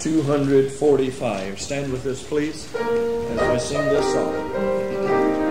245. Stand with us, please, as we sing this song.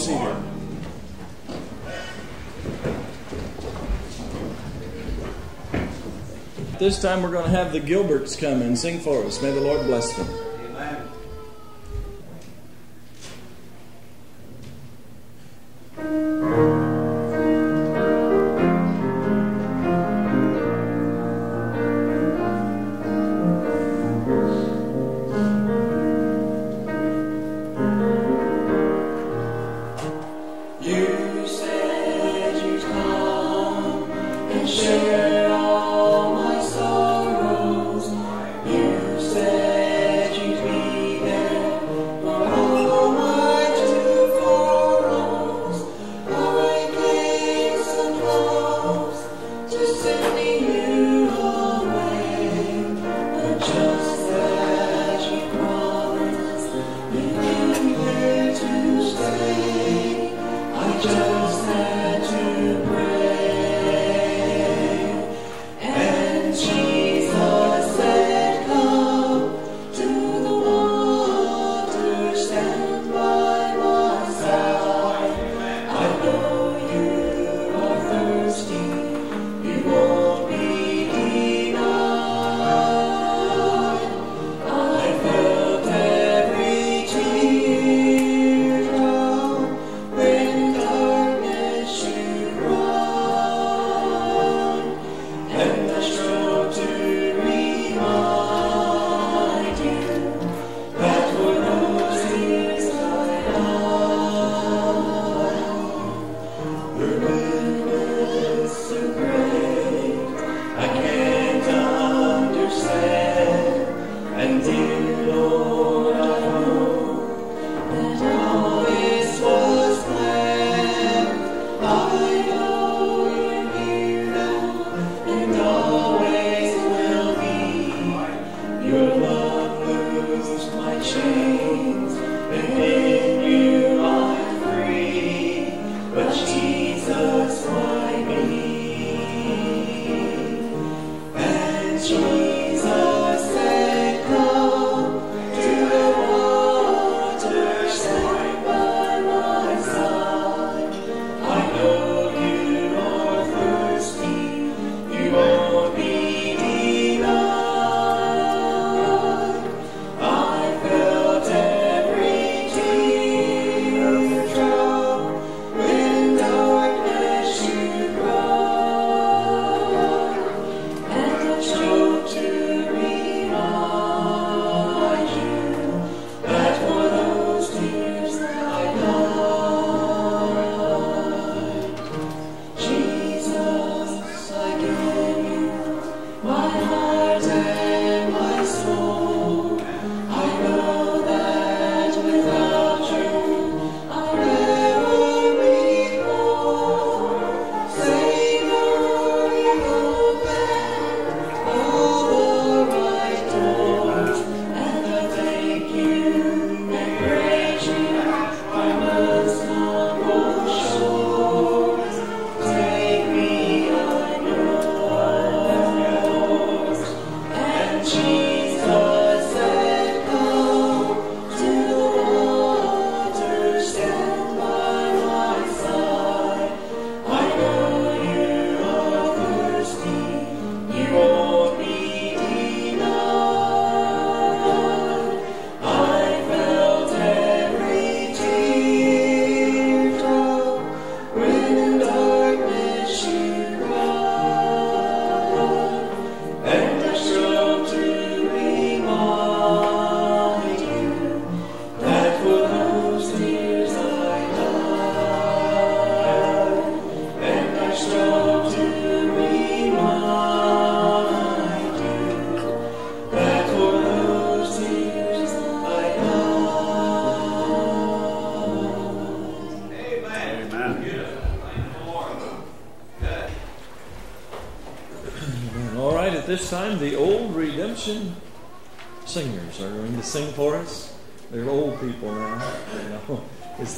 seated. This time we're going to have the Gilberts come and sing for us. May the Lord bless them.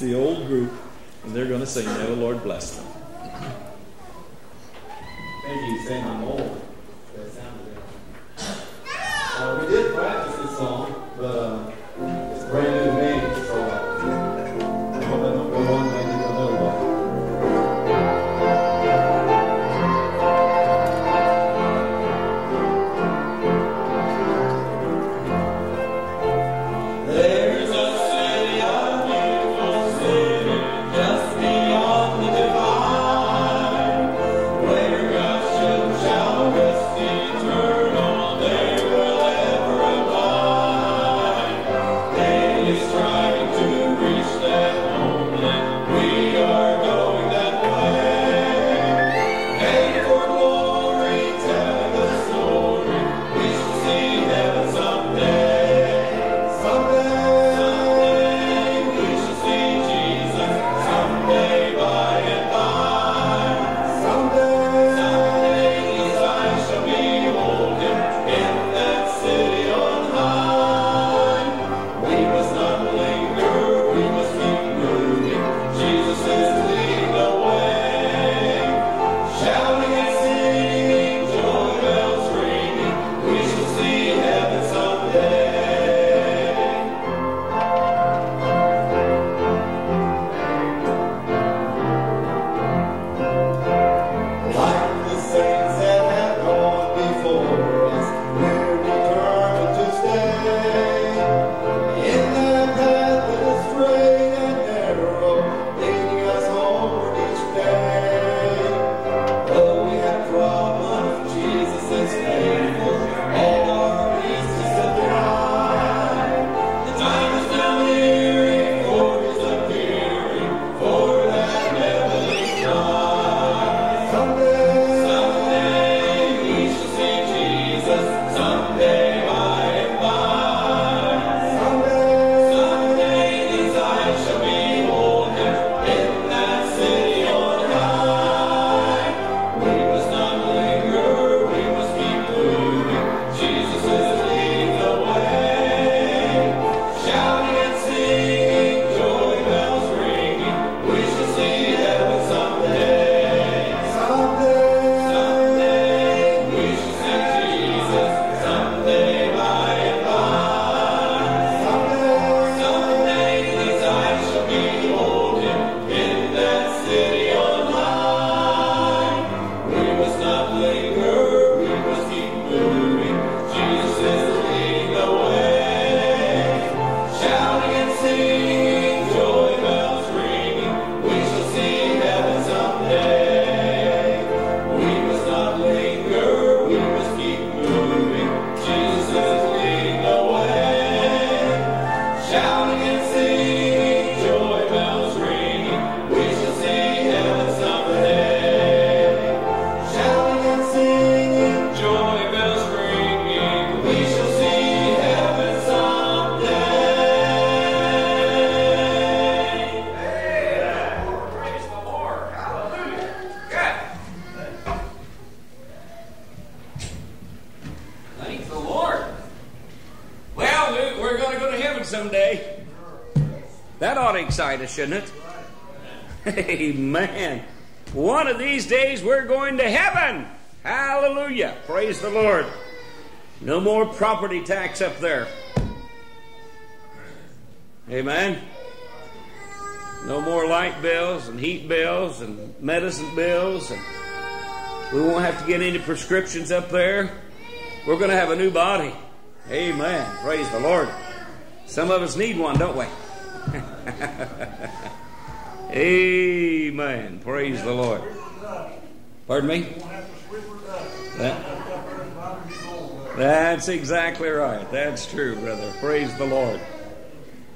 the old shouldn't it? Amen. One of these days we're going to heaven. Hallelujah. Praise the Lord. No more property tax up there. Amen. No more light bills and heat bills and medicine bills and we won't have to get any prescriptions up there. We're going to have a new body. Amen. Praise the Lord. Some of us need one, don't we? Amen. Praise the Lord. Pardon me? That, that's exactly right. That's true, brother. Praise the Lord.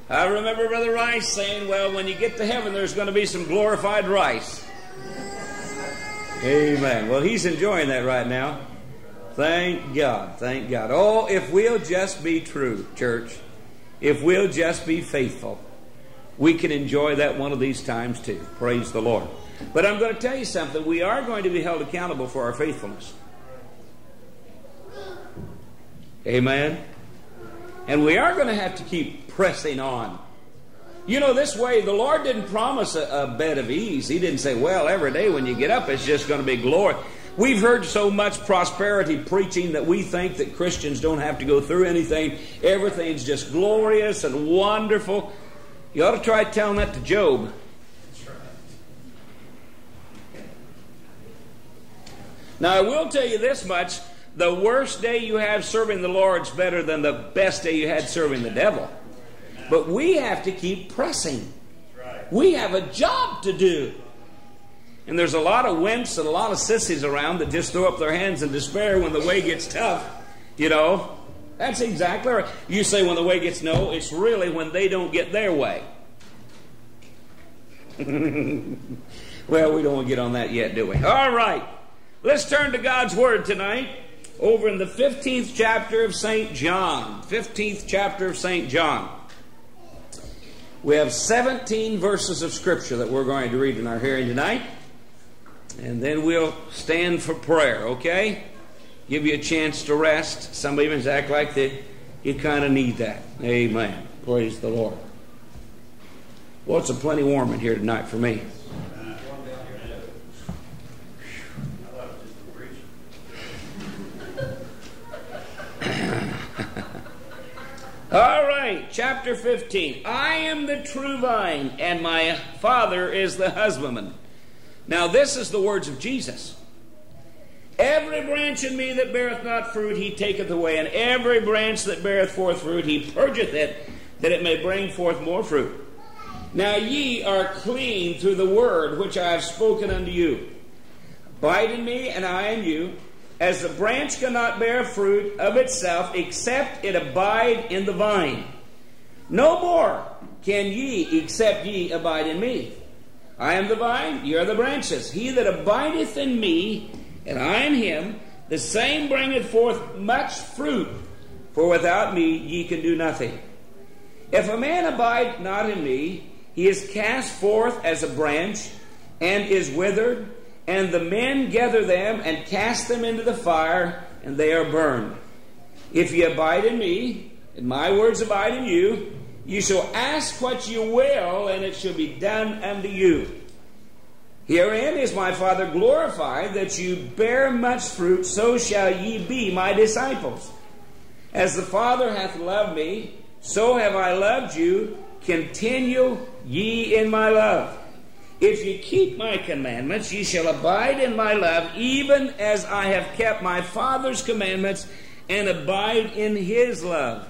I remember Brother Rice saying, well, when you get to heaven, there's going to be some glorified rice. Amen. Well, he's enjoying that right now. Thank God. Thank God. Oh, if we'll just be true, church. If we'll just be faithful we can enjoy that one of these times too. Praise the Lord. But I'm going to tell you something. We are going to be held accountable for our faithfulness. Amen. And we are going to have to keep pressing on. You know, this way, the Lord didn't promise a, a bed of ease. He didn't say, well, every day when you get up, it's just going to be glory. We've heard so much prosperity preaching that we think that Christians don't have to go through anything. Everything's just glorious and wonderful. You ought to try telling that to Job. Now, I will tell you this much the worst day you have serving the Lord is better than the best day you had serving the devil. But we have to keep pressing. We have a job to do. And there's a lot of wimps and a lot of sissies around that just throw up their hands in despair when the way gets tough. You know, that's exactly right. You say when the way gets no, it's really when they don't get their way. well, we don't want to get on that yet, do we? All right. Let's turn to God's Word tonight over in the 15th chapter of St. John. 15th chapter of St. John. We have 17 verses of Scripture that we're going to read in our hearing tonight. And then we'll stand for prayer, okay? Give you a chance to rest. Some even act like that you kind of need that. Amen. Praise the Lord. Well, it's a plenty warm in here tonight for me. All right, chapter 15. I am the true vine, and my Father is the husbandman. Now, this is the words of Jesus. Every branch in me that beareth not fruit, he taketh away, and every branch that beareth forth fruit, he purgeth it, that it may bring forth more fruit. Now ye are clean through the word which I have spoken unto you. Abide in me, and I in you. As the branch cannot bear fruit of itself except it abide in the vine. No more can ye except ye abide in me. I am the vine, ye are the branches. He that abideth in me, and I in him, the same bringeth forth much fruit, for without me ye can do nothing. If a man abide not in me, he is cast forth as a branch, and is withered, and the men gather them and cast them into the fire, and they are burned. If ye abide in me, and my words abide in you, you shall ask what you will, and it shall be done unto you. Herein is my Father glorified, that you bear much fruit, so shall ye be my disciples. As the Father hath loved me, so have I loved you. Continue ye in my love. If ye keep my commandments, ye shall abide in my love, even as I have kept my Father's commandments and abide in his love.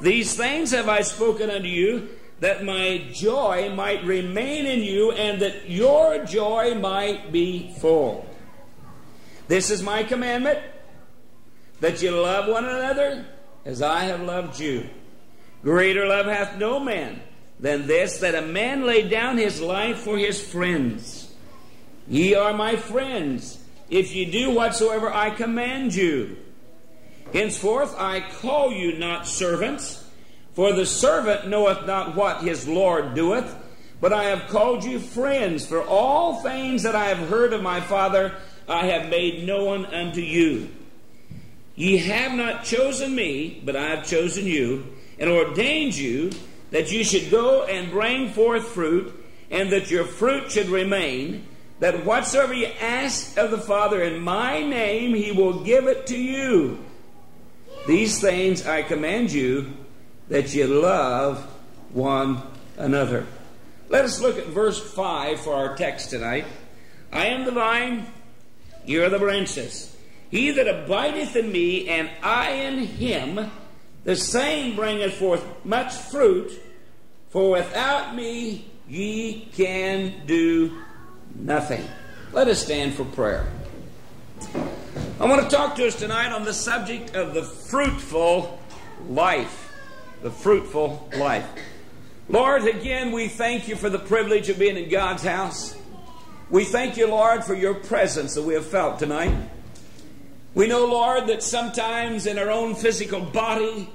These things have I spoken unto you, that my joy might remain in you, and that your joy might be full. This is my commandment, that you love one another as I have loved you. Greater love hath no man than this, that a man lay down his life for his friends. Ye are my friends, if ye do whatsoever I command you. Henceforth I call you not servants, for the servant knoweth not what his Lord doeth, but I have called you friends, for all things that I have heard of my Father I have made known unto you. Ye have not chosen me, but I have chosen you, and ordained you that you should go and bring forth fruit, and that your fruit should remain, that whatsoever ye ask of the Father in my name, he will give it to you. These things I command you, that ye love one another. Let us look at verse 5 for our text tonight. I am the vine, you are the branches. He that abideth in me, and I in him, the same bringeth forth much fruit, for without me ye can do nothing. Let us stand for prayer. I want to talk to us tonight on the subject of the fruitful life. The fruitful life. Lord, again, we thank you for the privilege of being in God's house. We thank you, Lord, for your presence that we have felt tonight. We know, Lord, that sometimes in our own physical body,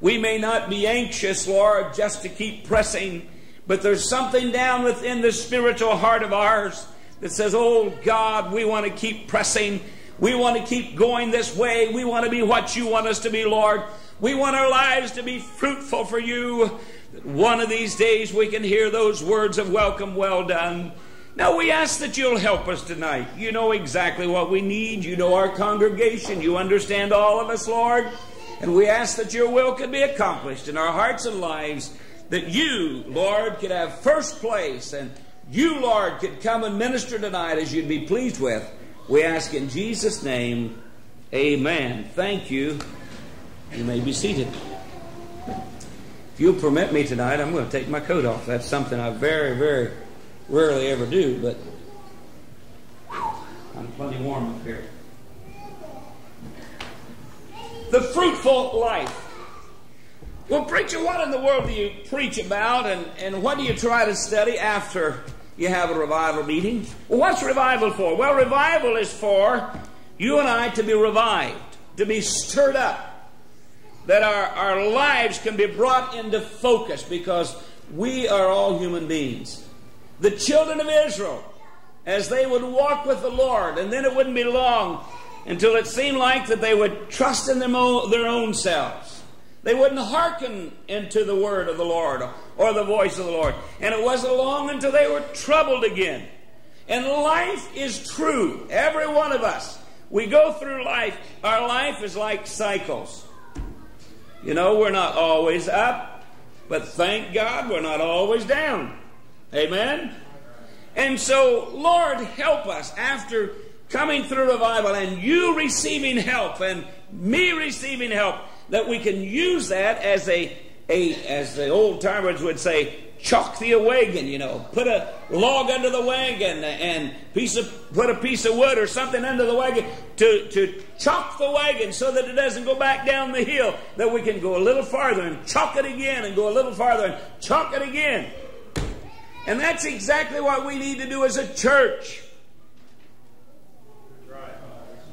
we may not be anxious, Lord, just to keep pressing, but there's something down within the spiritual heart of ours that says, Oh God, we want to keep pressing. We want to keep going this way. We want to be what you want us to be, Lord. We want our lives to be fruitful for you. One of these days we can hear those words of welcome, well done. Now we ask that you'll help us tonight. You know exactly what we need. You know our congregation. You understand all of us, Lord. And we ask that your will could be accomplished in our hearts and lives. That you, Lord, could have first place and you, Lord, could come and minister tonight as you'd be pleased with. We ask in Jesus' name, amen. Thank you. You may be seated. If you'll permit me tonight, I'm going to take my coat off. That's something I very, very rarely ever do, but I'm plenty warm up here. The fruitful life. Well, preacher, what in the world do you preach about, and, and what do you try to study after you have a revival meeting? Well, what's revival for? Well, revival is for you and I to be revived, to be stirred up, that our, our lives can be brought into focus because we are all human beings. The children of Israel, as they would walk with the Lord, and then it wouldn't be long until it seemed like that they would trust in them own, their own selves. They wouldn't hearken into the word of the Lord or the voice of the Lord. And it wasn't long until they were troubled again. And life is true. Every one of us. We go through life. Our life is like cycles. You know, we're not always up, but thank God we're not always down. Amen? And so, Lord, help us after coming through revival and you receiving help and me receiving help that we can use that as a, a as the old timers would say, chalk the wagon, you know, put a log under the wagon and piece of put a piece of wood or something under the wagon to, to chalk the wagon so that it doesn't go back down the hill, that we can go a little farther and chalk it again and go a little farther and chalk it again. And that's exactly what we need to do as a church.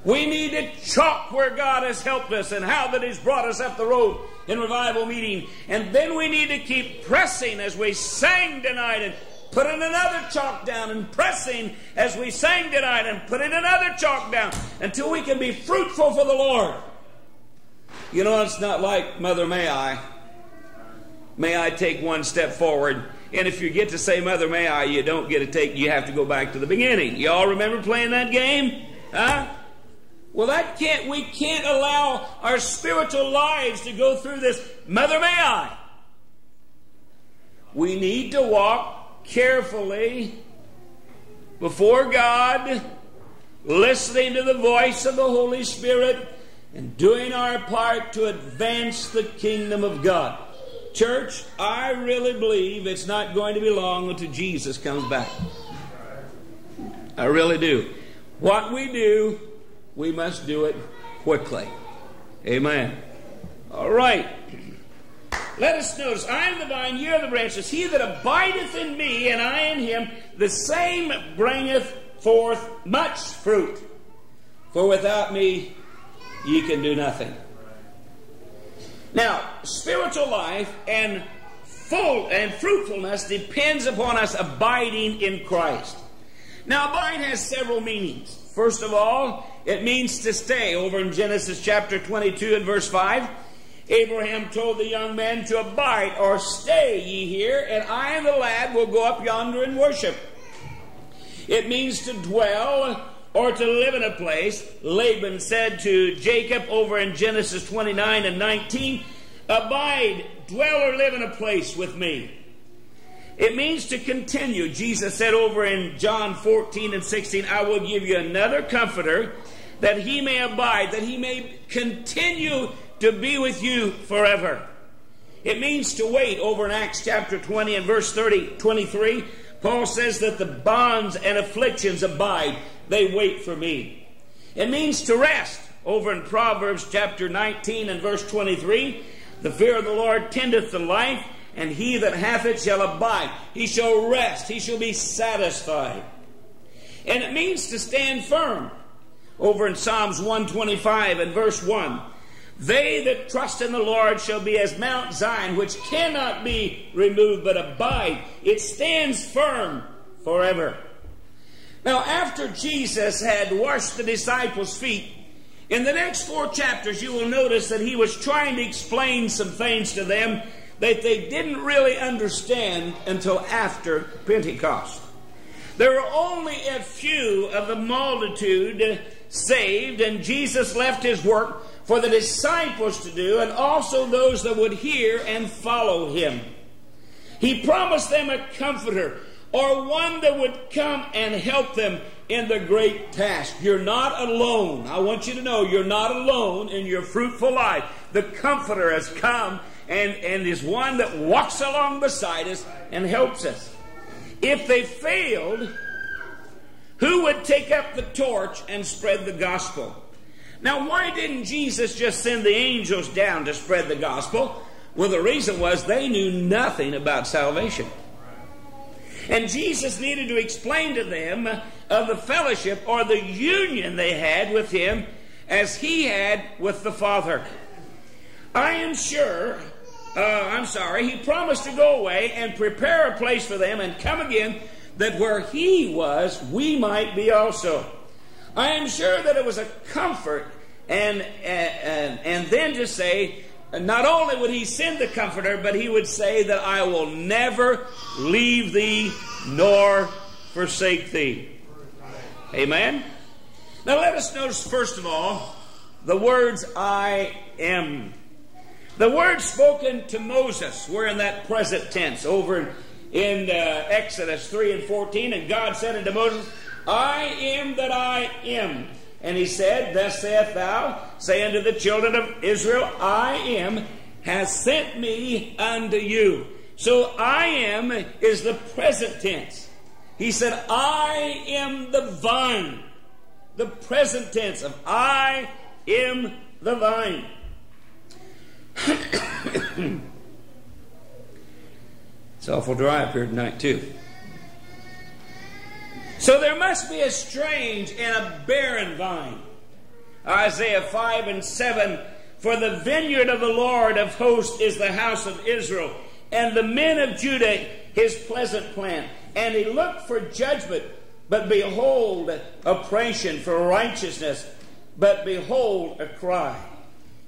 We need to chalk where God has helped us and how that He's brought us up the road in revival meeting. And then we need to keep pressing as we sang tonight and putting another chalk down and pressing as we sang tonight and putting another chalk down until we can be fruitful for the Lord. You know, it's not like Mother May I. May I take one step forward? And if you get to say Mother May I, you don't get to take, you have to go back to the beginning. You all remember playing that game? Huh? Well, that can't, we can't allow our spiritual lives to go through this, Mother may I. We need to walk carefully before God, listening to the voice of the Holy Spirit, and doing our part to advance the kingdom of God. Church, I really believe it's not going to be long until Jesus comes back. I really do. What we do we must do it quickly. Amen. All right. Let us notice I am the vine, ye are the branches. He that abideth in me, and I in him, the same bringeth forth much fruit. For without me, ye can do nothing. Now, spiritual life and full and fruitfulness depends upon us abiding in Christ. Now, abide has several meanings. First of all, it means to stay. Over in Genesis chapter 22 and verse 5, Abraham told the young man to abide or stay ye here, and I and the lad will go up yonder and worship. It means to dwell or to live in a place. Laban said to Jacob over in Genesis 29 and 19, Abide, dwell or live in a place with me. It means to continue. Jesus said over in John 14 and 16, I will give you another comforter that he may abide, that he may continue to be with you forever. It means to wait over in Acts chapter 20 and verse 30, 23. Paul says that the bonds and afflictions abide, they wait for me. It means to rest over in Proverbs chapter 19 and verse 23. The fear of the Lord tendeth to life, and he that hath it shall abide. He shall rest, he shall be satisfied. And it means to stand firm. Over in Psalms 125 and verse 1. They that trust in the Lord shall be as Mount Zion, which cannot be removed but abide. It stands firm forever. Now, after Jesus had washed the disciples' feet, in the next four chapters, you will notice that he was trying to explain some things to them that they didn't really understand until after Pentecost. There were only a few of the multitude saved, and Jesus left his work for the disciples to do, and also those that would hear and follow him. He promised them a comforter, or one that would come and help them in the great task. You're not alone. I want you to know you're not alone in your fruitful life. The comforter has come and, and is one that walks along beside us and helps us. If they failed, who would take up the torch and spread the gospel? Now, why didn't Jesus just send the angels down to spread the gospel? Well, the reason was they knew nothing about salvation. And Jesus needed to explain to them of the fellowship or the union they had with Him as He had with the Father. I am sure, uh, I'm sorry, He promised to go away and prepare a place for them and come again that where He was, we might be also. I am sure that it was a comfort and, and, and then to say, not only would he send the comforter, but he would say that I will never leave thee nor forsake thee. Amen. Now let us notice first of all the words I am. The words spoken to Moses were in that present tense over in uh, Exodus 3 and 14. And God said unto Moses, I am that I am. And he said, Thus saith thou, say unto the children of Israel, I am, has sent me unto you. So I am is the present tense. He said, I am the vine. The present tense of I am the vine. it's awful dry up here tonight, too. So there must be a strange and a barren vine. Isaiah 5 and 7 For the vineyard of the Lord of hosts is the house of Israel, and the men of Judah his pleasant plant. And he looked for judgment, but behold, oppression, for righteousness, but behold, a cry.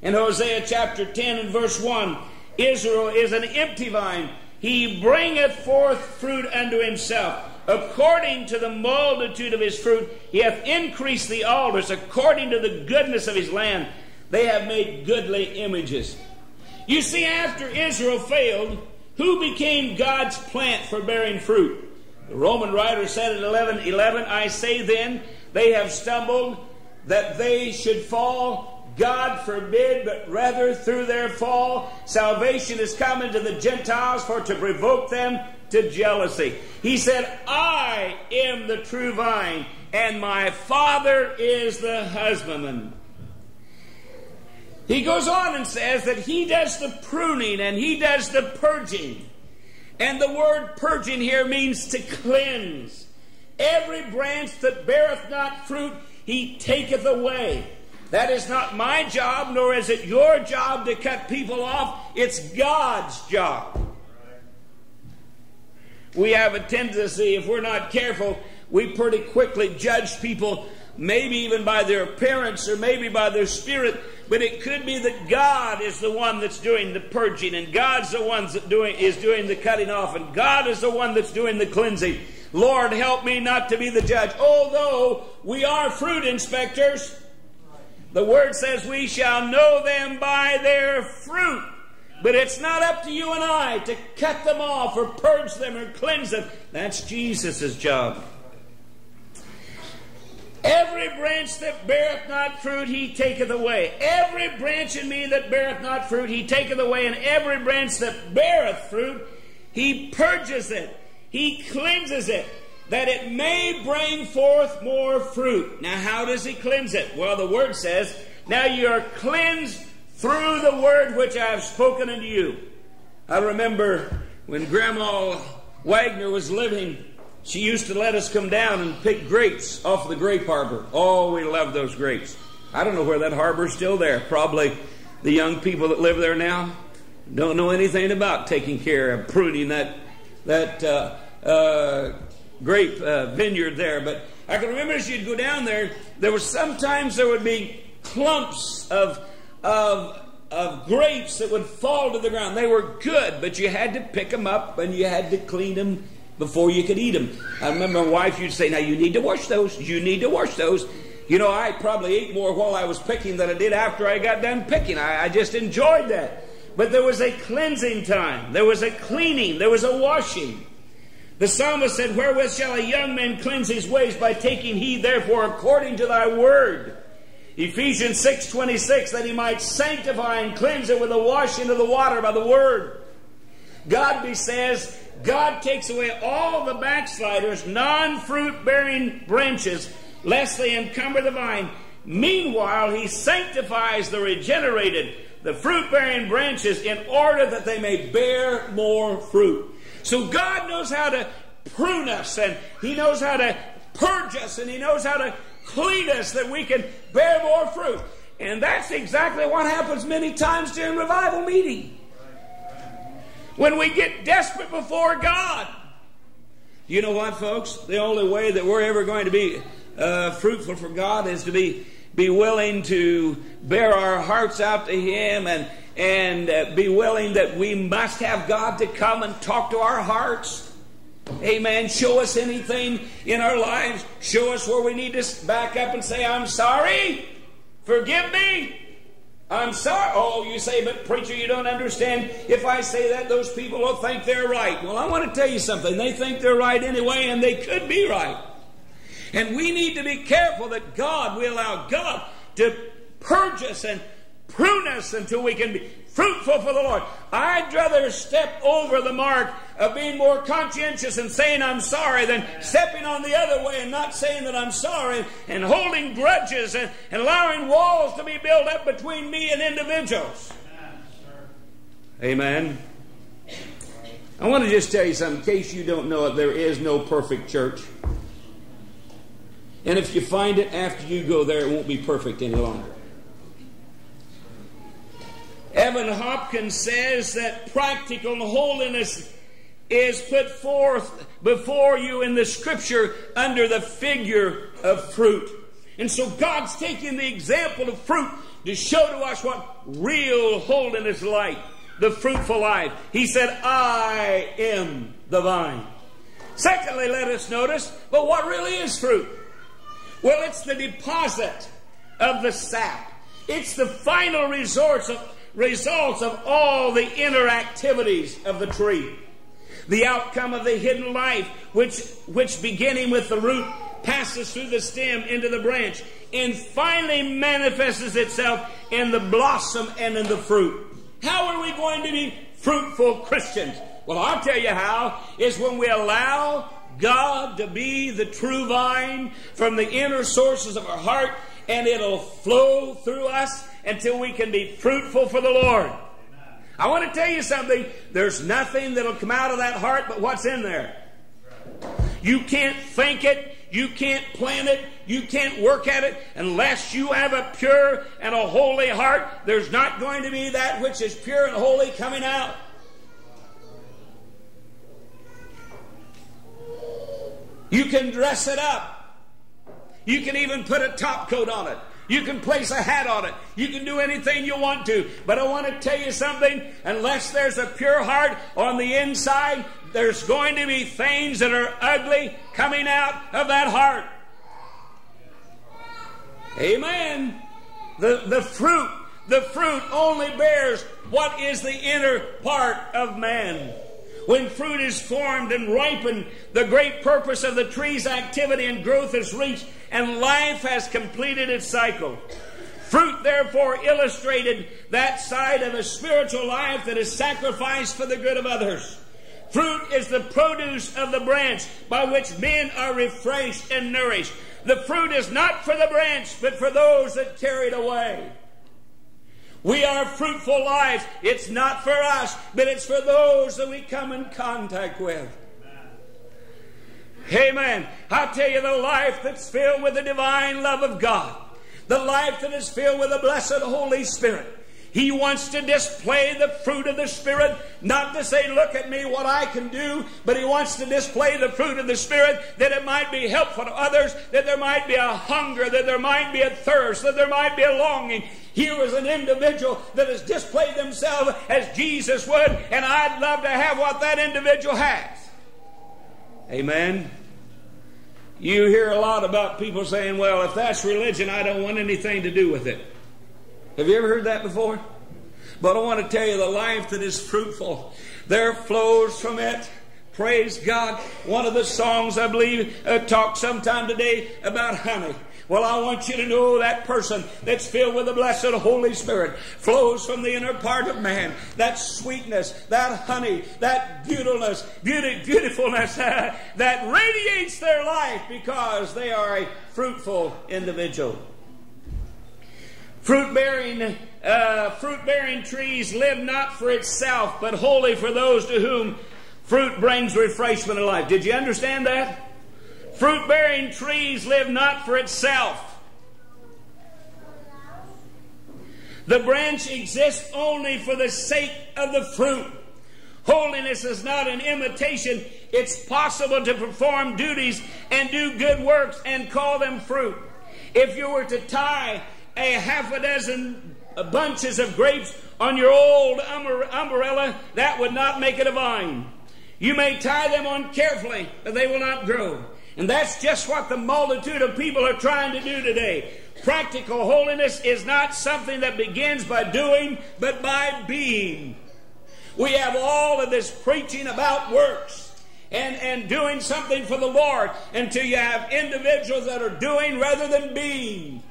In Hosea chapter 10 and verse 1, Israel is an empty vine. He bringeth forth fruit unto himself. According to the multitude of his fruit, he hath increased the altars. According to the goodness of his land, they have made goodly images. You see, after Israel failed, who became God's plant for bearing fruit? The Roman writer said in 11, 11 I say then, they have stumbled that they should fall. God forbid, but rather through their fall, salvation is coming to the Gentiles for to provoke them to jealousy. He said, I am the true vine, and my Father is the husbandman. He goes on and says that he does the pruning and he does the purging. And the word purging here means to cleanse. Every branch that beareth not fruit, he taketh away. That is not my job, nor is it your job to cut people off. It's God's job. We have a tendency, if we're not careful, we pretty quickly judge people, maybe even by their appearance or maybe by their spirit. But it could be that God is the one that's doing the purging, and God's the one that doing is doing the cutting off, and God is the one that's doing the cleansing. Lord, help me not to be the judge. Although we are fruit inspectors, the word says we shall know them by their fruit. But it's not up to you and I to cut them off or purge them or cleanse them. That's Jesus' job. Every branch that beareth not fruit, he taketh away. Every branch in me that beareth not fruit, he taketh away. And every branch that beareth fruit, he purges it. He cleanses it, that it may bring forth more fruit. Now, how does he cleanse it? Well, the word says, Now you are cleansed through the word which I have spoken unto you. I remember when Grandma Wagner was living, she used to let us come down and pick grapes off the grape harbor. Oh, we love those grapes. I don't know where that harbor is still there. Probably the young people that live there now don't know anything about taking care of pruning that that uh, uh, grape uh, vineyard there. But I can remember as you'd go down there, there was sometimes there would be clumps of, of, of grapes that would fall to the ground. They were good, but you had to pick them up and you had to clean them before you could eat them. I remember my wife, you'd say, Now you need to wash those. You need to wash those. You know, I probably ate more while I was picking than I did after I got done picking. I, I just enjoyed that. But there was a cleansing time, there was a cleaning, there was a washing. The psalmist said, Wherewith shall a young man cleanse his ways? By taking heed, therefore, according to thy word. Ephesians 6.26, that he might sanctify and cleanse it with the washing of the water by the word. God says, God takes away all the backsliders, non fruit bearing branches, lest they encumber the vine. Meanwhile, he sanctifies the regenerated, the fruit bearing branches, in order that they may bear more fruit. So God knows how to prune us, and He knows how to purge us, and He knows how to clean us that we can bare more fruit. And that's exactly what happens many times during revival meeting. When we get desperate before God. You know what, folks? The only way that we're ever going to be uh, fruitful for God is to be be willing to bear our hearts out to Him and and uh, be willing that we must have God to come and talk to our hearts. Amen. Show us anything in our lives. Show us where we need to back up and say, I'm sorry. Forgive me. I'm sorry. Oh, you say, but preacher, you don't understand. If I say that, those people will think they're right. Well, I want to tell you something. They think they're right anyway, and they could be right. And we need to be careful that God, we allow God to purge us and prune us until we can be fruitful for the Lord. I'd rather step over the mark of being more conscientious and saying I'm sorry than stepping on the other way and not saying that I'm sorry and holding grudges and, and allowing walls to be built up between me and individuals. Amen. I want to just tell you something, in case you don't know it, there is no perfect church. And if you find it after you go there, it won't be perfect any longer. Evan Hopkins says that practical holiness is put forth before you in the scripture under the figure of fruit. And so God's taking the example of fruit to show to us what real holiness is like, the fruitful life. He said, I am the vine. Secondly, let us notice, but what really is fruit? Well, it's the deposit of the sap. It's the final resource of results of all the inner activities of the tree. The outcome of the hidden life, which, which beginning with the root, passes through the stem into the branch, and finally manifests itself in the blossom and in the fruit. How are we going to be fruitful Christians? Well, I'll tell you how, is when we allow God to be the true vine from the inner sources of our heart, and it'll flow through us until we can be fruitful for the Lord. I want to tell you something. There's nothing that'll come out of that heart but what's in there. You can't think it. You can't plan it. You can't work at it unless you have a pure and a holy heart. There's not going to be that which is pure and holy coming out. You can dress it up. You can even put a top coat on it. You can place a hat on it. You can do anything you want to. But I want to tell you something. Unless there's a pure heart on the inside, there's going to be things that are ugly coming out of that heart. Amen. The, the fruit, the fruit only bears what is the inner part of man. When fruit is formed and ripened, the great purpose of the tree's activity and growth is reached, and life has completed its cycle. Fruit, therefore, illustrated that side of a spiritual life that is sacrificed for the good of others. Fruit is the produce of the branch by which men are refreshed and nourished. The fruit is not for the branch, but for those that carry it away. We are fruitful lives. It's not for us, but it's for those that we come in contact with. Amen. I'll tell you the life that's filled with the divine love of God, the life that is filled with the blessed Holy Spirit, He wants to display the fruit of the Spirit, not to say, look at me, what I can do, but he wants to display the fruit of the Spirit that it might be helpful to others, that there might be a hunger, that there might be a thirst, that there might be a longing. Here is an individual that has displayed themselves as Jesus would, and I'd love to have what that individual has. Amen. You hear a lot about people saying, well, if that's religion, I don't want anything to do with it. Have you ever heard that before? But I want to tell you the life that is fruitful, there flows from it. Praise God. One of the songs, I believe, uh, talked sometime today about honey. Well, I want you to know that person that's filled with the blessed Holy Spirit flows from the inner part of man. That sweetness, that honey, that beautifulness, beauty, beautifulness that radiates their life because they are a fruitful individual. Fruit bearing, uh, fruit bearing trees live not for itself, but wholly for those to whom fruit brings refreshment in life. Did you understand that? Fruit bearing trees live not for itself. The branch exists only for the sake of the fruit. Holiness is not an imitation. It's possible to perform duties and do good works and call them fruit. If you were to tie a half a dozen bunches of grapes on your old umbrella, that would not make it a vine. You may tie them on carefully, but they will not grow. And that's just what the multitude of people are trying to do today. Practical holiness is not something that begins by doing, but by being. We have all of this preaching about works and, and doing something for the Lord until you have individuals that are doing rather than being.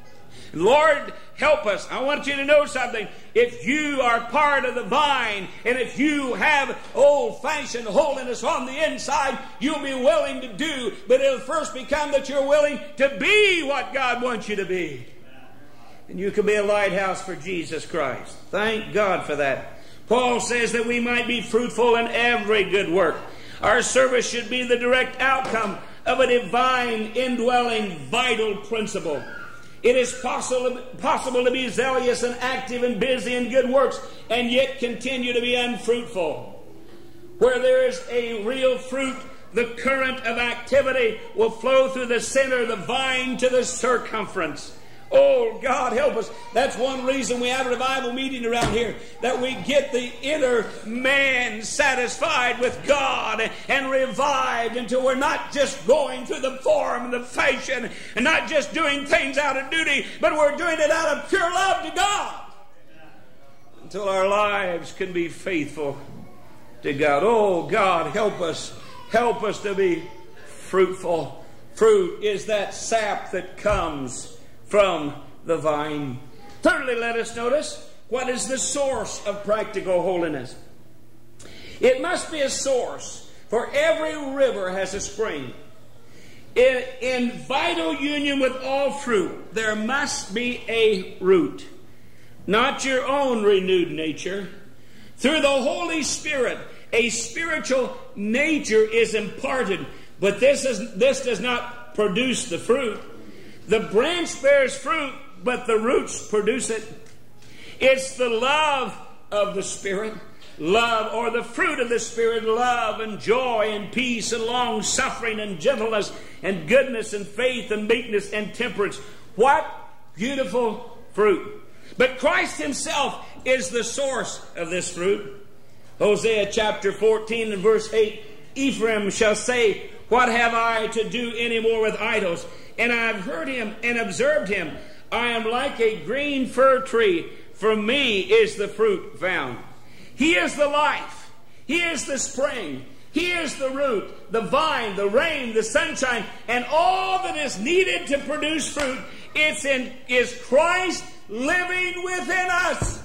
Lord, help us. I want you to know something. If you are part of the vine and if you have old fashioned holiness on the inside, you'll be willing to do, but it'll first become that you're willing to be what God wants you to be. And you can be a lighthouse for Jesus Christ. Thank God for that. Paul says that we might be fruitful in every good work. Our service should be the direct outcome of a divine, indwelling, vital principle. It is possible, possible to be zealous and active and busy in good works and yet continue to be unfruitful. Where there is a real fruit, the current of activity will flow through the center of the vine to the circumference. Oh, God help us. That's one reason we have a revival meeting around here, that we get the inner man satisfied with God and revived until we're not just going through the form and the fashion and not just doing things out of duty, but we're doing it out of pure love to God. Until our lives can be faithful to God. Oh, God, help us. Help us to be fruitful. Fruit is that sap that comes from the vine. Thirdly, let us notice what is the source of practical holiness. It must be a source, for every river has a spring. In, in, vital union with all fruit, there must be a root, not your own renewed nature. Through the Holy Spirit, a spiritual nature is imparted, but this, is, this does not produce the fruit. The branch bears fruit, but the roots produce it. It's the love of the Spirit, love, or the fruit of the Spirit, love and joy and peace and long suffering and gentleness and goodness and faith and meekness and temperance. What beautiful fruit. But Christ Himself is the source of this fruit. Hosea chapter 14 and verse 8 Ephraim shall say, What have I to do any more with idols? and I have heard him and observed him. I am like a green fir tree. For me is the fruit found. He is the life. He is the spring. He is the root, the vine, the rain, the sunshine, and all that is needed to produce fruit. It's in is Christ living within us.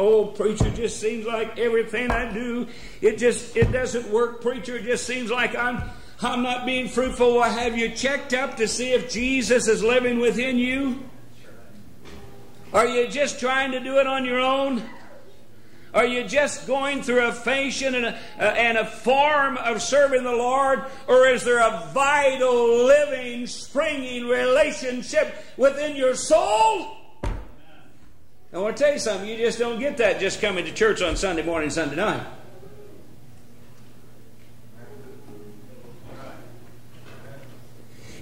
Oh, preacher, just seems like everything I do, it just it doesn't work, preacher. It just seems like I'm I'm not being fruitful. Well, have you checked up to see if Jesus is living within you? Are you just trying to do it on your own? Are you just going through a fashion and a, and a form of serving the Lord? Or is there a vital, living, springing relationship within your soul? I want to tell you something. You just don't get that just coming to church on Sunday morning, Sunday night.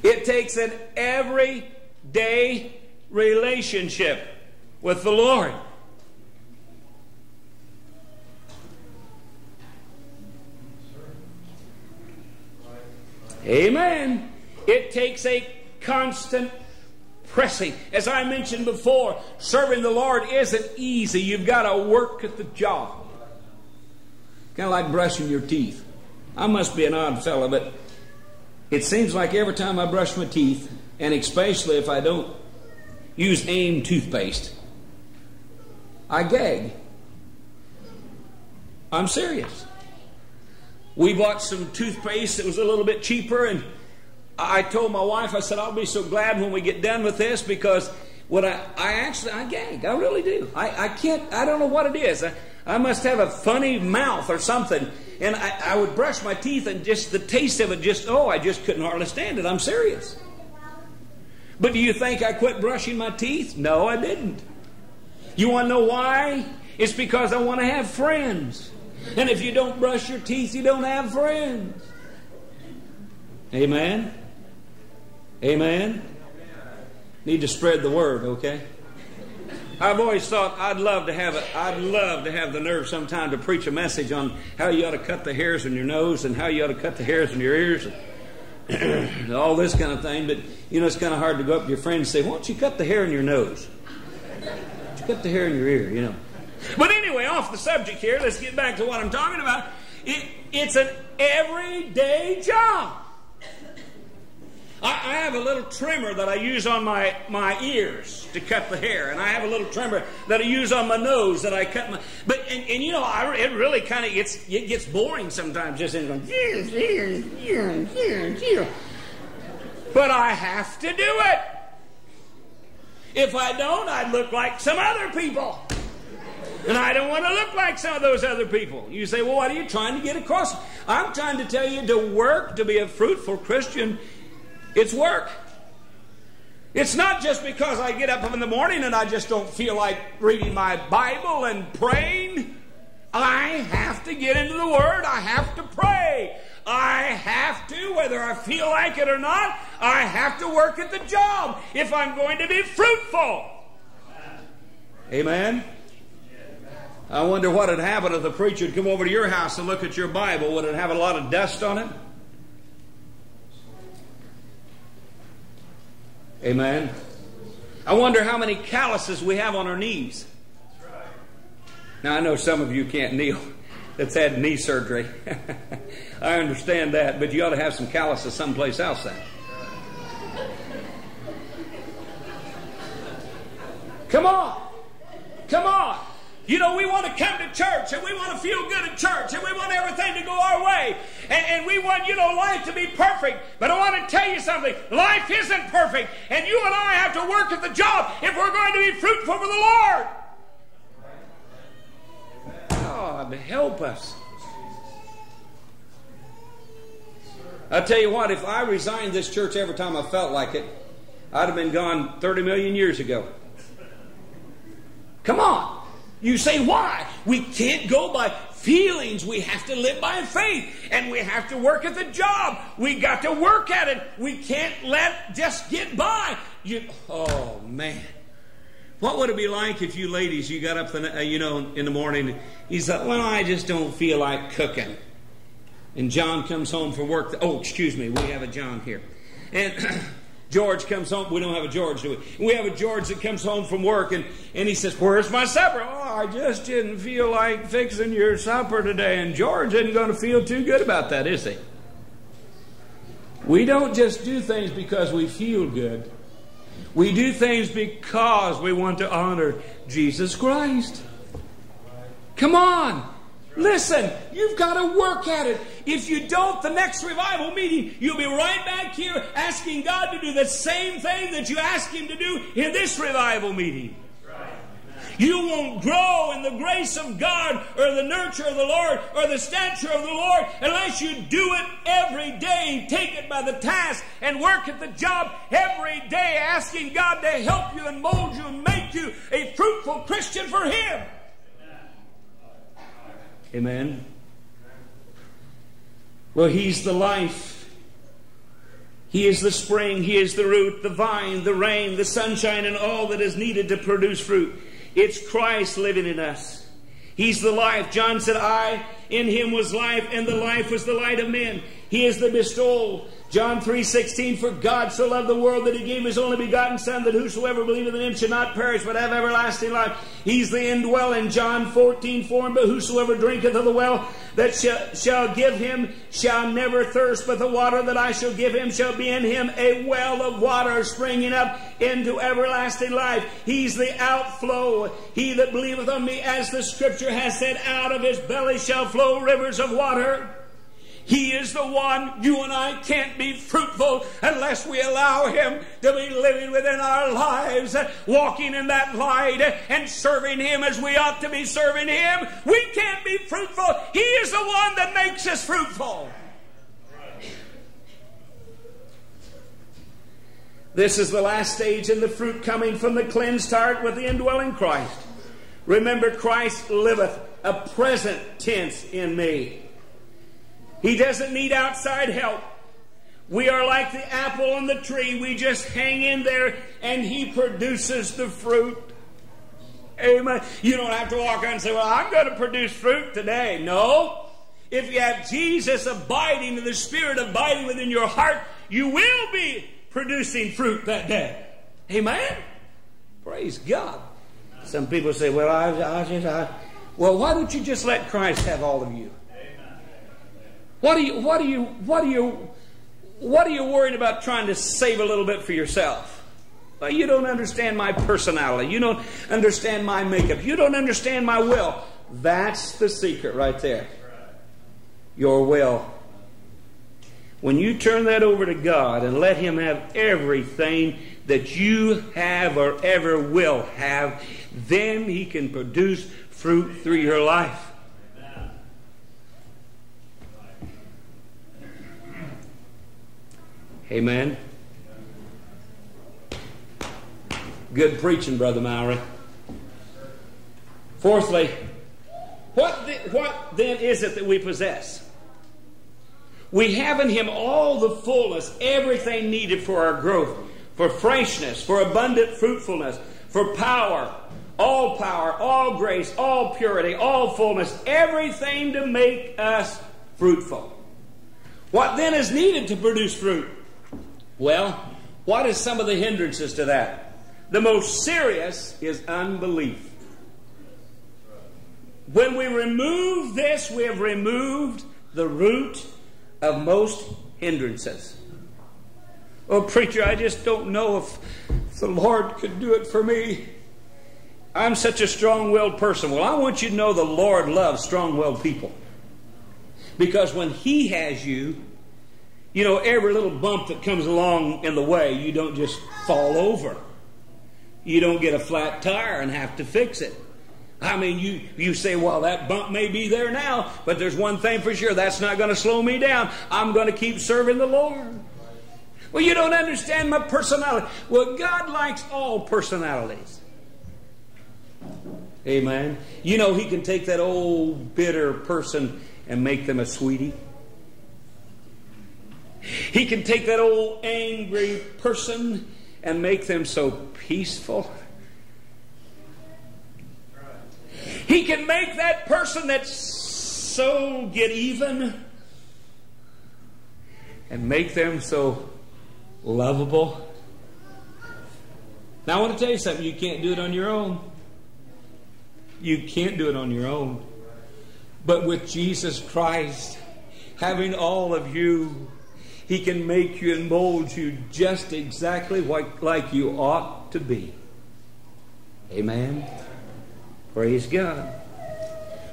It takes an everyday relationship with the Lord. Amen. It takes a constant pressing. As I mentioned before, serving the Lord isn't easy. You've got to work at the job. Kind of like brushing your teeth. I must be an odd fellow, but it seems like every time I brush my teeth, and especially if I don't use AIM toothpaste, I gag. I'm serious. We bought some toothpaste that was a little bit cheaper, and I told my wife, I said, I'll be so glad when we get done with this because what I, I actually, I gag. I really do. I, I can't, I don't know what it is. I, I must have a funny mouth or something. And I, I would brush my teeth and just the taste of it just, oh, I just couldn't hardly stand it. I'm serious. But do you think I quit brushing my teeth? No, I didn't. You want to know why? It's because I want to have friends. And if you don't brush your teeth, you don't have friends. Amen? Amen? Need to spread the word, okay? I've always thought I'd love to have a, I'd love to have the nerve sometime to preach a message on how you ought to cut the hairs in your nose and how you ought to cut the hairs in your ears and all this kind of thing. But you know, it's kind of hard to go up to your friend and say, "Why don't you cut the hair in your nose? You cut the hair in your ear?" You know. But anyway, off the subject here. Let's get back to what I'm talking about. It, it's an everyday job. I, I have a little trimmer that I use on my, my ears to cut the hair, and I have a little trimmer that I use on my nose that I cut my. But and, and you know, I, it really kind of gets it gets boring sometimes just in going. But I have to do it. If I don't, I'd look like some other people. And I don't want to look like some of those other people. You say, well, what are you trying to get across? I'm trying to tell you to work to be a fruitful Christian. It's work. It's not just because I get up in the morning and I just don't feel like reading my Bible and praying. I have to get into the Word. I have to pray. I have to, whether I feel like it or not, I have to work at the job if I'm going to be fruitful. Amen. I wonder what would happen if the preacher would come over to your house and look at your Bible. Would it have a lot of dust on it? Amen. I wonder how many calluses we have on our knees. Now, I know some of you can't kneel that's had knee surgery. I understand that, but you ought to have some calluses someplace else then. Come on. Come on. You know, we want to come to church and we want to feel good at church and we want everything to go our way. And, and, we want, you know, life to be perfect. But I want to tell you something. Life isn't perfect. And you and I have to work at the job if we're going to be fruitful for the Lord. God, help us. I tell you what, if I resigned this church every time I felt like it, I'd have been gone 30 million years ago. Come on. You say, why? We can't go by feelings. We have to live by faith. And we have to work at the job. We got to work at it. We can't let just get by. You, oh, man. What would it be like if you ladies, you got up, the, uh, you know, in the morning, you said, well, I just don't feel like cooking. And John comes home from work. Oh, excuse me, we have a John here. And George comes home. We don't have a George, do we? We have a George that comes home from work and, and he says, Where's my supper? Oh, I just didn't feel like fixing your supper today. And George isn't going to feel too good about that, is he? We don't just do things because we feel good. We do things because we want to honor Jesus Christ. Come on. Listen, you've got to work at it. If you don't, the next revival meeting, you'll be right back here asking God to do the same thing that you asked Him to do in this revival meeting. You won't grow in the grace of God or the nurture of the Lord or the stature of the Lord unless you do it every day. Take it by the task and work at the job every day, asking God to help you and mold you and make you a fruitful Christian for Him. Amen. Well, He's the life. He is the spring, He is the root, the vine, the rain, the sunshine, and all that is needed to produce fruit. It's Christ living in us. He's the life. John said, I in him was life, and the life was the light of men. He is the bestowal. John 3.16, For God so loved the world that he gave his only begotten Son, that whosoever believeth in him should not perish, but have everlasting life. He's the indwelling. John 14.4, But whosoever drinketh of the well that shall, shall give him shall never thirst, but the water that I shall give him shall be in him a well of water springing up into everlasting life. He's the outflow. He that believeth on me, as the scripture has said, out of his belly shall flow rivers of water. He is the one you and I can't be fruitful unless we allow Him to be living within our lives, walking in that light and serving Him as we ought to be serving Him. We can't be fruitful. He is the one that makes us fruitful. This is the last stage in the fruit coming from the cleansed heart with the indwelling Christ. Remember, Christ liveth, a present tense in me. He doesn't need outside help. We are like the apple on the tree. We just hang in there and He produces the fruit. Amen. You don't have to walk out and say, Well, I'm going to produce fruit today. No. If you have Jesus abiding and the Spirit abiding within your heart, you will be producing fruit that day. Amen. Praise God. Some people say, Well, I, I just, I. Well, why don't you just let Christ have all of you? What are you, what are you, what are you, what are you worried about trying to save a little bit for yourself? Well, you don't understand my personality. You don't understand my makeup. You don't understand my will. That's the secret right there. Your will. When you turn that over to God and let Him have everything that you have or ever will have, then He can produce fruit through your life. Amen. Good preaching, Brother Mowery. Fourthly, what, the, what then is it that we possess? We have in Him all the fullness, everything needed for our growth, for freshness, for abundant fruitfulness, for power, all power, all grace, all purity, all fullness, everything to make us fruitful. What then is needed to produce fruit? Well, what is some of the hindrances to that? The most serious is unbelief. When we remove this, we have removed the root of most hindrances. Oh, preacher, I just don't know if the Lord could do it for me. I'm such a strong willed person. Well, I want you to know the Lord loves strong willed people. Because when He has you, you know, every little bump that comes along in the way, you don't just fall over. You don't get a flat tire and have to fix it. I mean, you, you say, well, that bump may be there now, but there's one thing for sure that's not going to slow me down. I'm going to keep serving the Lord. Well, you don't understand my personality. Well, God likes all personalities. Amen. You know, He can take that old bitter person and make them a sweetie. He can take that old angry person and make them so peaceful. He can make that person that's so get even and make them so lovable. Now, I want to tell you something. You can't do it on your own. You can't do it on your own. But with Jesus Christ having all of you, He can make you and mold you just exactly like, like you ought to be. Amen. Praise God.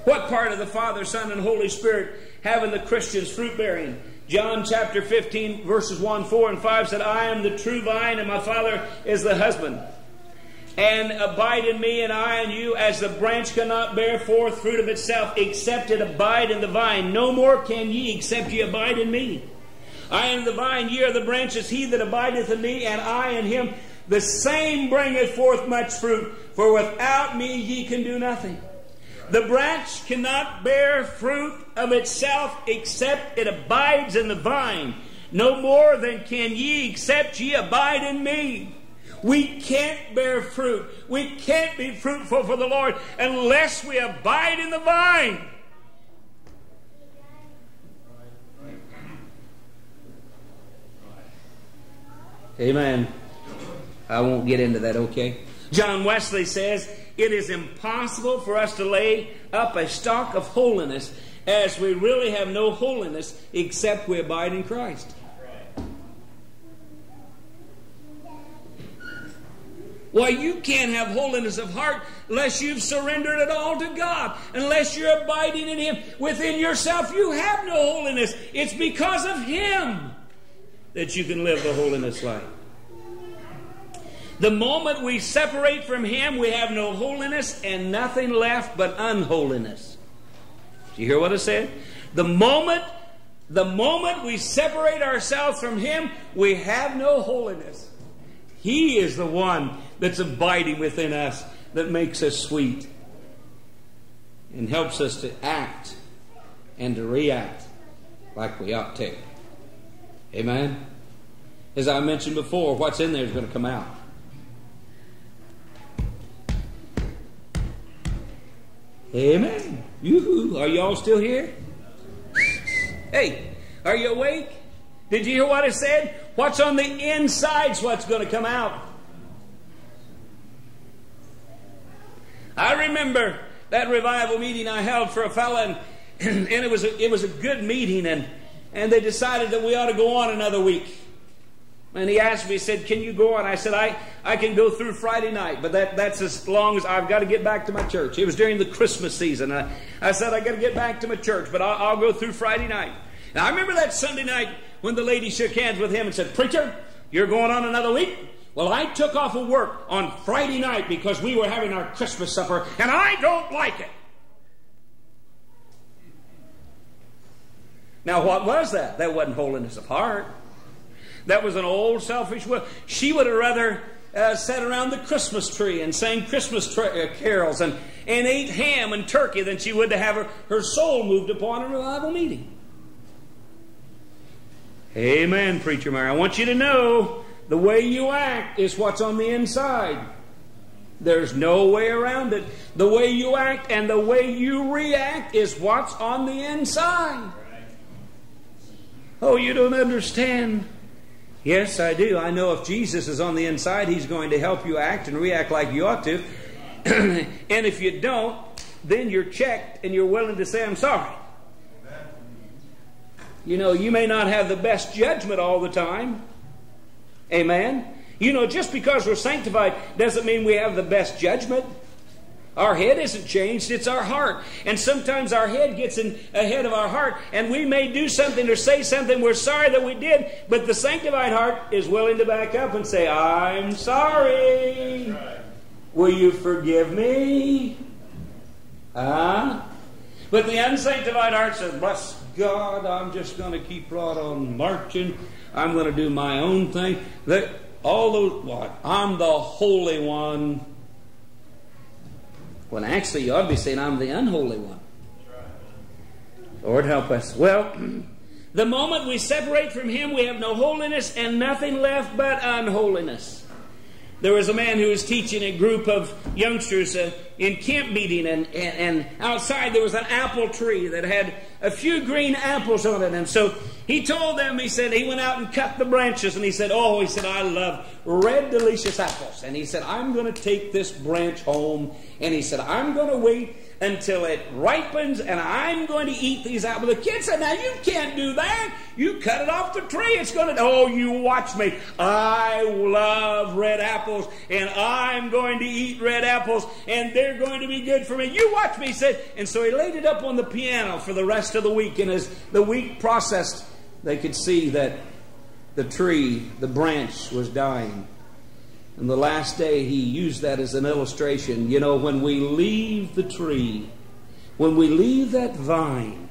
What part of the Father, Son, and Holy Spirit have in the Christian's fruit bearing? John chapter 15, verses 1, 4, and 5 said, I am the true vine, and my Father is the husband. and abide in me and I in you, as the branch cannot bear forth fruit of itself, except it abide in the vine. No more can ye, except ye abide in me. I am the vine, ye are the branches. He that abideth in me, and I in him, the same bringeth forth much fruit. For without me ye can do nothing. The branch cannot bear fruit of itself except it abides in the vine. No more than can ye except ye abide in me. We can't bear fruit. We can't be fruitful for the Lord unless we abide in the vine. Amen. I won't get into that, okay? John Wesley says, It is impossible for us to lay up a stock of holiness as we really have no holiness except we abide in Christ. Why, you can't have holiness of heart unless you've surrendered it all to God, unless you're abiding in Him. Within yourself, you have no holiness. It's because of Him that you can live the holiness life. The moment we separate from Him, we have no holiness and nothing left but unholiness. Do you hear what I said? The moment, the moment we separate ourselves from Him, we have no holiness. He is the one that's abiding within us that makes us sweet and helps us to act and to react like we ought to. Amen? As I mentioned before, what's in there is going to come out. Amen. Yoo-hoo. Are y'all still here? Hey, are you awake? Did you hear what I said? What's on the inside's what's going to come out. I remember that revival meeting I held for a fella, and, and it was a, it was a good meeting, and and they decided that we ought to go on another week. And he asked me, he said, Can you go on? I said, I, I can go through Friday night, but that, that's as long as I've got to get back to my church. It was during the Christmas season. I, I said, I got to get back to my church, but I'll, I'll go through Friday night. Now, I remember that Sunday night when the lady shook hands with him and said, Preacher, you're going on another week? Well, I took off of work on Friday night because we were having our Christmas supper, and I don't like it. Now, what was that? That wasn't holiness of heart. That was an old selfish will. She would have rather uh, sat around the Christmas tree and sang Christmas tra- uh, carols and, and ate ham and turkey than she would to have her, her soul moved upon a revival meeting. Amen, Preacher Mary. I want you to know the way you act is what's on the inside. There's no way around it. The way you act and the way you react is what's on the inside. Oh, you don't understand. Yes, I do. I know if Jesus is on the inside, He's going to help you act and react like you ought to. and if you don't, then you're checked and you're willing to say, I'm sorry. You know, you may not have the best judgment all the time. Amen. You know, just because we're sanctified doesn't mean we have the best judgment. Our head isn't changed, it's our heart. And sometimes our head gets in ahead of our heart, and we may do something or say something we're sorry that we did, but the sanctified heart is willing to back up and say, I'm sorry. Will you forgive me? Huh? But the unsanctified heart says, Bless God, I'm just going to keep right on marching. I'm going to do my own thing. That all those what? I'm the holy one. When actually you ought to be saying I'm the unholy one. Lord help us. Well, the moment we separate from Him, we have no holiness and nothing left but unholiness. There was a man who was teaching a group of youngsters uh, in camp meeting, and, and, and outside there was an apple tree that had a few green apples on it. And so he told them, he said, he went out and cut the branches, and he said, Oh, he said, I love red, delicious apples. And he said, I'm going to take this branch home, and he said, I'm going to wait until it ripens and I'm going to eat these apples. The kid said, Now you can't do that. You cut it off the tree. It's going to, oh, you watch me. I love red apples and I'm going to eat red apples and they're going to be good for me. You watch me, he said. And so he laid it up on the piano for the rest of the week. And as the week processed, they could see that the tree, the branch was dying. And the last day, he used that as an illustration. You know, when we leave the tree, when we leave that vine,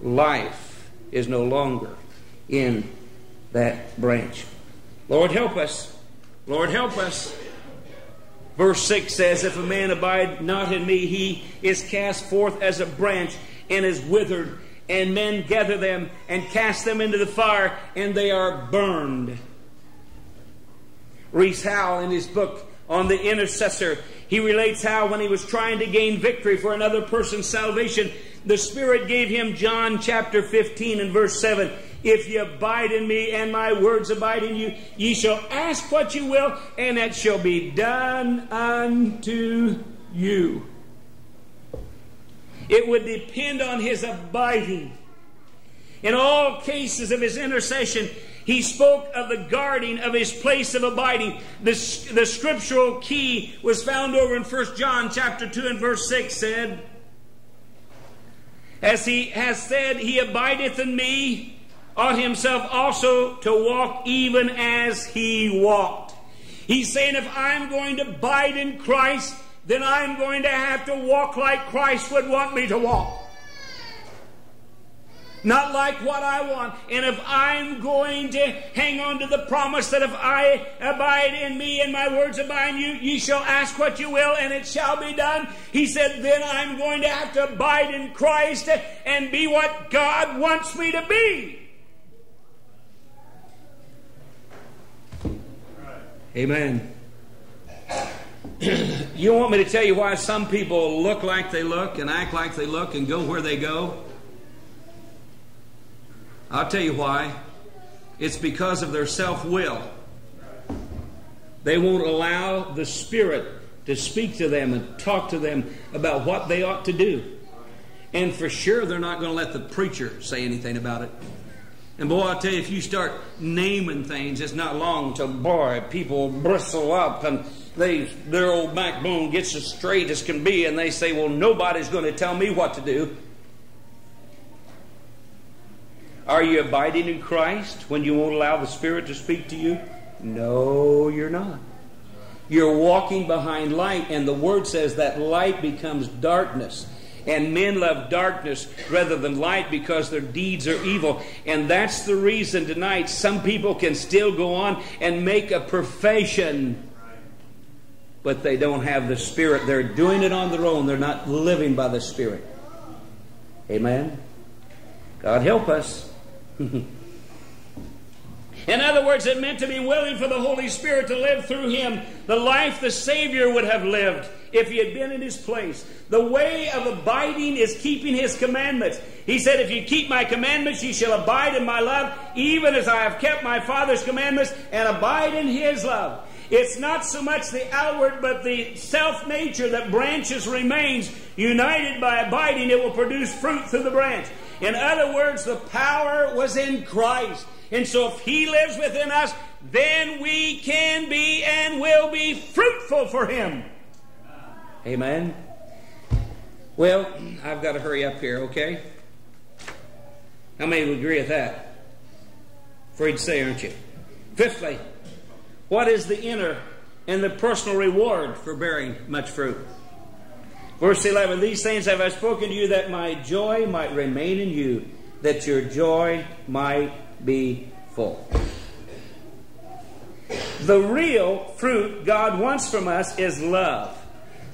life is no longer in that branch. Lord, help us. Lord, help us. Verse 6 says, If a man abide not in me, he is cast forth as a branch and is withered, and men gather them and cast them into the fire, and they are burned. Rees Howells, in his book on the intercessor, he relates how when he was trying to gain victory for another person's salvation, the Spirit gave him John chapter 15 and verse 7. If ye abide in me and my words abide in you, ye shall ask what you will, and it shall be done unto you. It would depend on his abiding. In all cases of his intercession, he spoke of the guarding of his place of abiding. The, the scriptural key was found over in 1 John chapter 2 and verse 6 said, As he has said, he abideth in me, ought himself also to walk even as he walked. He's saying, if I'm going to abide in Christ, then I'm going to have to walk like Christ would want me to walk. Not like what I want. And if I'm going to hang on to the promise that if I abide in me and my words abide in you, ye shall ask what you will and it shall be done. He said, then I'm going to have to abide in Christ and be what God wants me to be. Amen. you want me to tell you why some people look like they look and act like they look and go where they go? I'll tell you why. It's because of their self will. They won't allow the Spirit to speak to them and talk to them about what they ought to do. And for sure, they're not going to let the preacher say anything about it. And boy, I'll tell you, if you start naming things, it's not long till, boy, people bristle up and they, their old backbone gets as straight as can be, and they say, well, nobody's going to tell me what to do. Are you abiding in Christ when you won't allow the Spirit to speak to you? No, you're not. You're walking behind light, and the Word says that light becomes darkness. And men love darkness rather than light because their deeds are evil. And that's the reason tonight some people can still go on and make a profession, but they don't have the Spirit. They're doing it on their own, they're not living by the Spirit. Amen? God help us. In other words, it meant to be willing for the Holy Spirit to live through him the life the Savior would have lived if he had been in his place. The way of abiding is keeping his commandments. He said, If you keep my commandments, ye shall abide in my love, even as I have kept my Father's commandments and abide in his love. It's not so much the outward, but the self nature that branches remains. United by abiding, it will produce fruit through the branch. In other words, the power was in Christ. And so if He lives within us, then we can be and will be fruitful for Him. Amen. Well, I've got to hurry up here, okay? How many would agree with that? Afraid to say, aren't you? Fifthly, what is the inner and the personal reward for bearing much fruit? Verse 11 These things have I spoken to you that my joy might remain in you, that your joy might be full. The real fruit God wants from us is love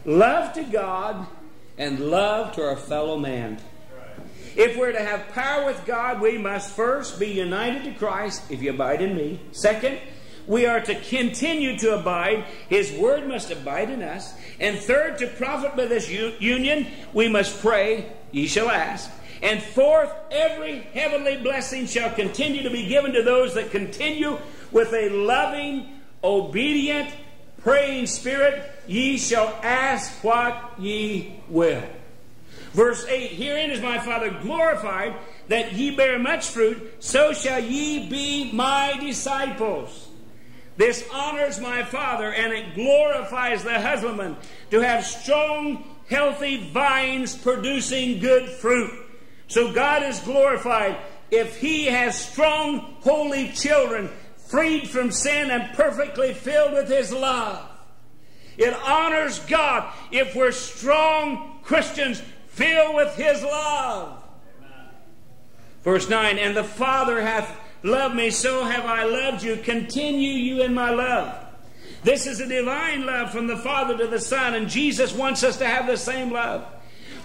love to God and love to our fellow man. If we're to have power with God, we must first be united to Christ, if you abide in me. Second, we are to continue to abide. His word must abide in us. And third, to profit by this union, we must pray, ye shall ask. And fourth, every heavenly blessing shall continue to be given to those that continue with a loving, obedient, praying spirit. Ye shall ask what ye will. Verse 8 Herein is my Father glorified, that ye bear much fruit, so shall ye be my disciples. This honors my Father and it glorifies the husbandman to have strong, healthy vines producing good fruit. So God is glorified if He has strong, holy children freed from sin and perfectly filled with His love. It honors God if we're strong Christians filled with His love. Verse 9, and the Father hath loved me, so have I loved you. Continue you in my love. This is a divine love from the Father to the Son, and Jesus wants us to have the same love.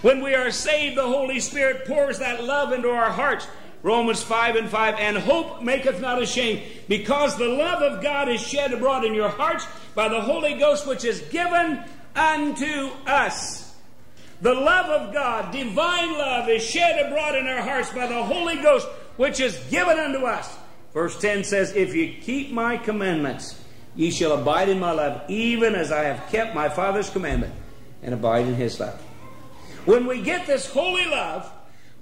When we are saved, the Holy Spirit pours that love into our hearts. Romans 5 and 5, and hope maketh not ashamed, because the love of God is shed abroad in your hearts by the Holy Ghost, which is given unto us. The love of God, divine love, is shed abroad in our hearts by the Holy Ghost, which is given unto us. Verse 10 says, If ye keep my commandments, ye shall abide in my love, even as I have kept my Father's commandment and abide in his love. When we get this holy love,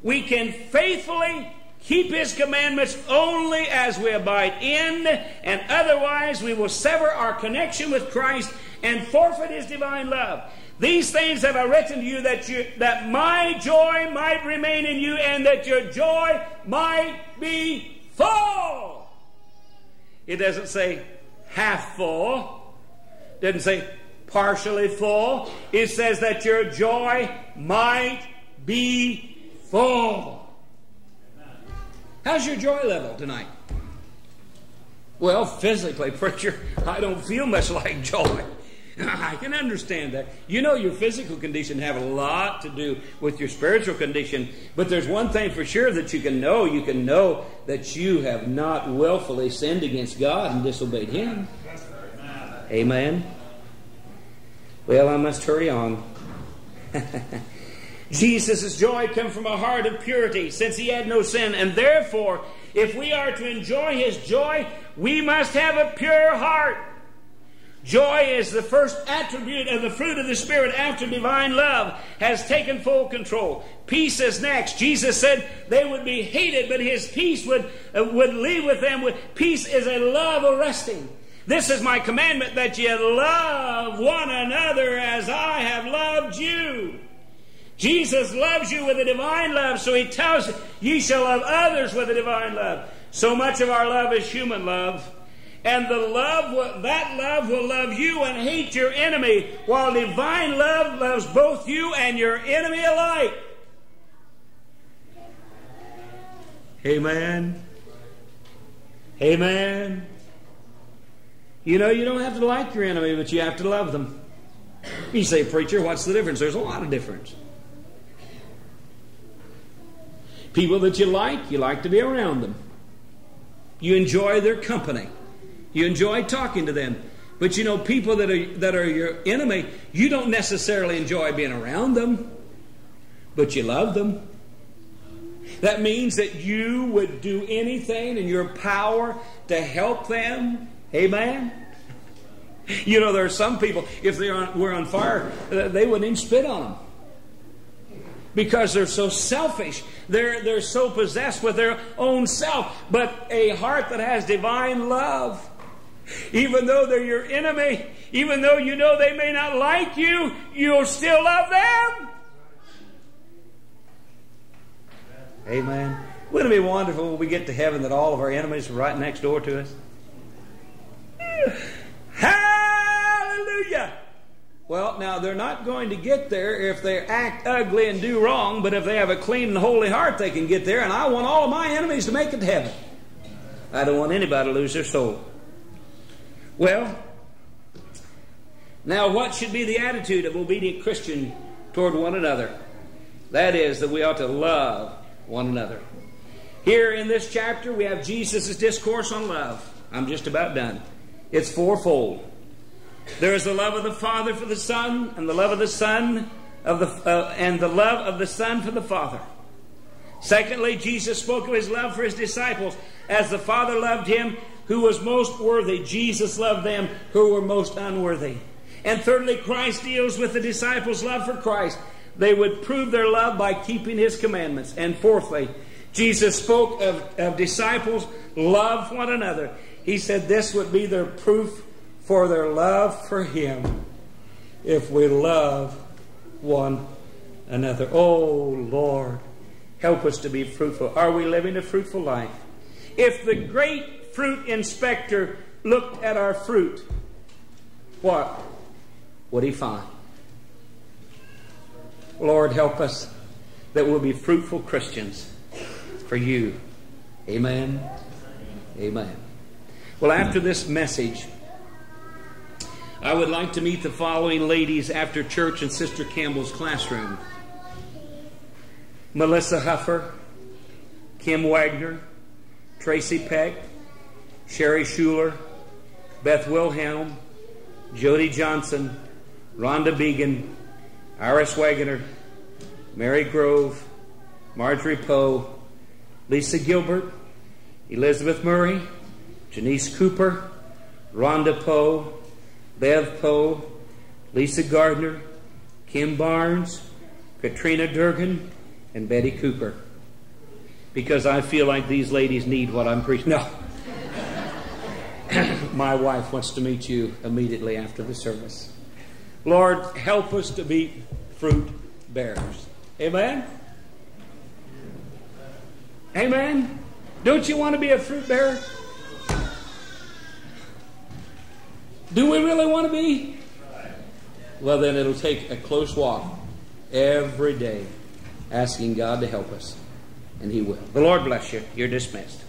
we can faithfully keep his commandments only as we abide in, and otherwise we will sever our connection with Christ and forfeit his divine love. These things have I written to you that you that my joy might remain in you and that your joy might be full. It doesn't say half full. It doesn't say partially full. It says that your joy might be full. How's your joy level tonight? Well, physically, preacher, I don't feel much like joy. I can understand that. You know, your physical condition have a lot to do with your spiritual condition. But there's one thing for sure that you can know. You can know that you have not willfully sinned against God and disobeyed Him. Amen. Well, I must hurry on. Jesus' joy come from a heart of purity, since he had no sin, and therefore, if we are to enjoy his joy, we must have a pure heart. Joy is the first attribute of the fruit of the Spirit after divine love has taken full control. Peace is next. Jesus said they would be hated, but his peace would, uh, would leave with them. Peace is a love arresting. This is my commandment that ye love one another as I have loved you. Jesus loves you with a divine love, so he tells you, ye shall love others with a divine love. So much of our love is human love. And the love, will, that love will love you and hate your enemy, while divine love loves both you and your enemy alike. Amen. Amen. You know, you don't have to like your enemy, but you have to love them. You say, Preacher, what's the difference? There's a lot of difference. People that you like, you like to be around them. You enjoy their company. You enjoy talking to them. But you know, people that are, that are your enemy, you don't necessarily enjoy being around them, but you love them. That means that you would do anything in your power to help them. Amen? You know, there are some people, if they were on fire, uh, they wouldn't even spit on them because they're so selfish. They're, they're so possessed with their own self. But a heart that has divine love even though they're your enemy, even though you know they may not like you, you'll still love them. Amen. Wouldn't it be wonderful when we get to heaven that all of our enemies are right next door to us? Hallelujah! Well, now they're not going to get there if they act ugly and do wrong, but if they have a clean and holy heart, they can get there. And I want all of my enemies to make it to heaven. I don't want anybody to lose their soul. Well, now what should be the attitude of obedient Christian toward one another? That is, that we ought to love one another. Here in this chapter, we have Jesus' discourse on love. I'm just about done. It's fourfold. There is the love of the Father for the Son, and the love of the Son of the uh, and the love of the Son for the Father. Secondly, Jesus spoke of his love for his disciples as the Father loved him who was most worthy. Jesus loved them who were most unworthy. And thirdly, Christ deals with the disciples' love for Christ. They would prove their love by keeping his commandments. And fourthly, Jesus spoke of, of disciples love one another. He said this would be their proof for their love for him if we love one another. Oh Lord, help us to be fruitful. Are we living a fruitful life? If the great fruit inspector looked at our fruit, what would he find? Lord, help us that we'll be fruitful Christians for you. Amen. Amen. Well, after this message, I would like to meet the following ladies after church in Sister Campbell's classroom Melissa Huffer, Kim Wagner, Tracy Peck, Sherry Schuler, Beth Wilhelm, Jody Johnson, Rhonda Began, Iris Wagoner, Mary Grove, Marjorie Poe, Lisa Gilbert, Elizabeth Murray, Janice Cooper, Rhonda Poe, Bev Poe, Lisa Gardner, Kim Barnes, Katrina Durgan, and Betty Cooper. Because I feel like these ladies need what I'm preaching. No. My wife wants to meet you immediately after the service. Lord, help us to be fruit bearers. Amen? Amen? Don't you want to be a fruit bearer? Do we really want to be? Well, then it'll take a close walk every day, asking God to help us, and He will. The Lord bless you. You're dismissed.